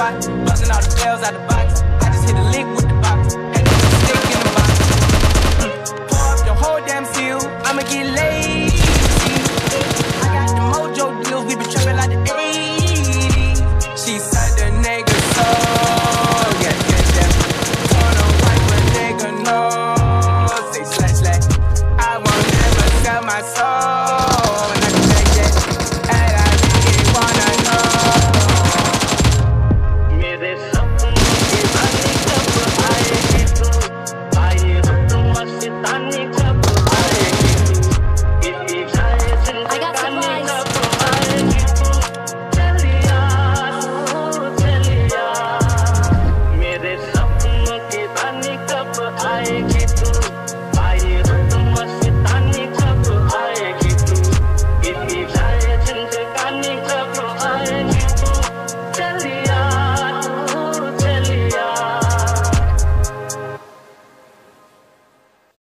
squat, busting all the bells out the box. I just hit a lick with the box, and it's a stick in the box. Hmm. Pour up the whole damn seal, I'ma get lazy. I got the mojo deals, we been trapping like the 80s. She said the nigga soul, yeah, yeah, yeah. Turn on white, but nigga no. Say slash, slash. I won't ever sell my soul.